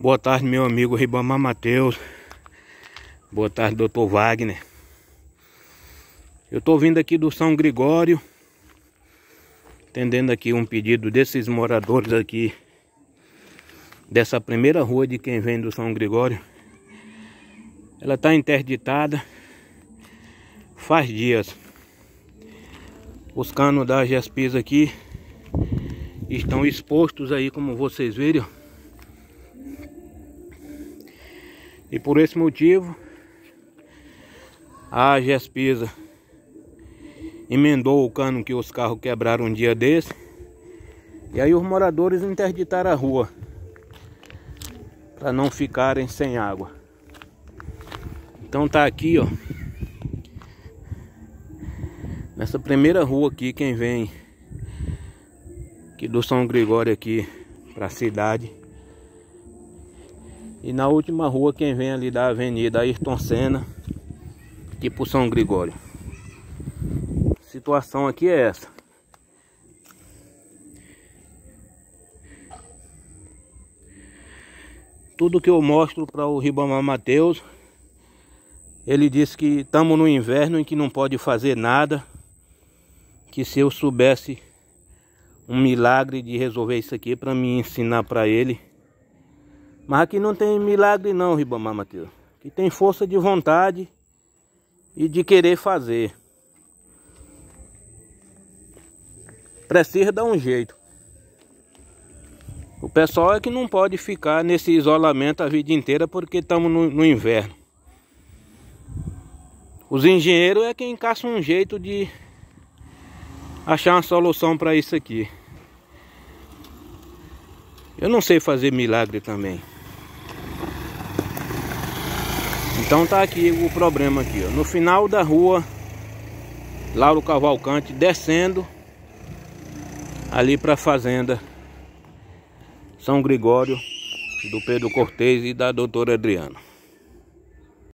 Boa tarde, meu amigo Ribamar Matheus. Boa tarde, doutor Wagner. Eu tô vindo aqui do São Gregório, atendendo aqui um pedido desses moradores aqui, dessa primeira rua de quem vem do São Gregório. Ela tá interditada faz dias. Os canos da Gespis aqui estão expostos aí, como vocês viram. E por esse motivo, a Gespisa emendou o cano que os carros quebraram um dia desse. E aí os moradores interditaram a rua para não ficarem sem água. Então tá aqui, ó. Nessa primeira rua aqui, quem vem aqui do São Gregório aqui para a cidade e na última rua, quem vem ali da Avenida Ayrton Senna, pro São Gregório. A situação aqui é essa. Tudo que eu mostro para o Ribamar Mateus, ele disse que estamos no inverno e que não pode fazer nada. Que se eu soubesse um milagre de resolver isso aqui para me ensinar para ele, mas aqui não tem milagre não, Ribamar Matheus. Aqui tem força de vontade e de querer fazer. Precisa dar um jeito. O pessoal é que não pode ficar nesse isolamento a vida inteira porque estamos no, no, inverno. Os engenheiros é quem caçam um jeito de achar uma solução para isso aqui. Eu não sei fazer milagre também. Então tá aqui o problema aqui, ó. No final da rua Lauro Cavalcante descendo ali para a fazenda São Gregório do Pedro Cortez e da doutora Adriana.